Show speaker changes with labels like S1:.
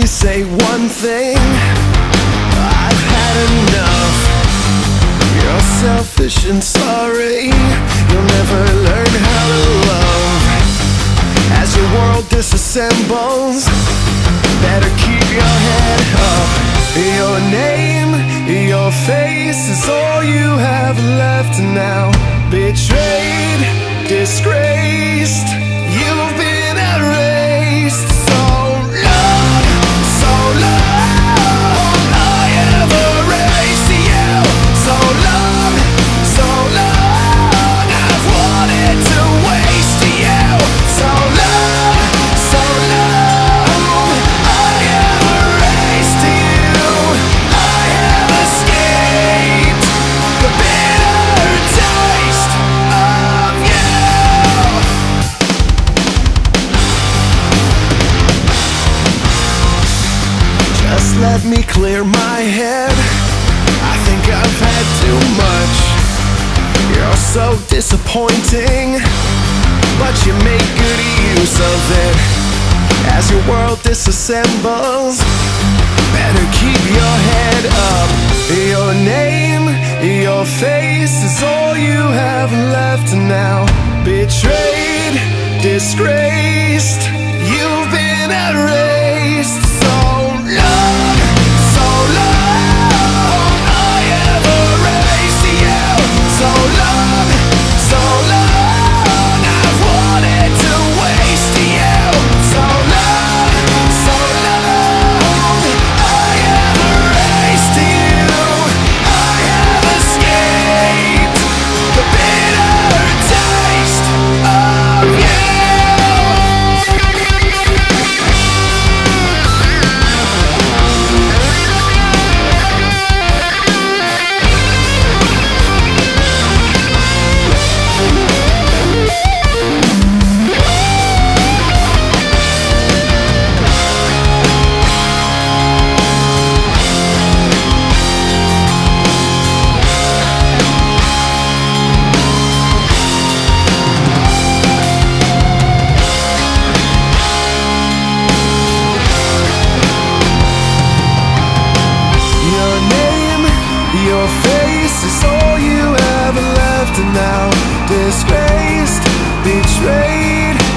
S1: me say one thing. I've had enough. You're selfish and sorry. You'll never learn how to love. As your world disassembles Better keep your head up. Your name, your face is all you have left now. Betrayed, disgraced You've been erased clear my head. I think I've had too much. You're so disappointing, but you make good use of it. As your world disassembles, better keep your head up. Your name, your face is all you have left now. Betrayed, disgraced. disgraced, betrayed.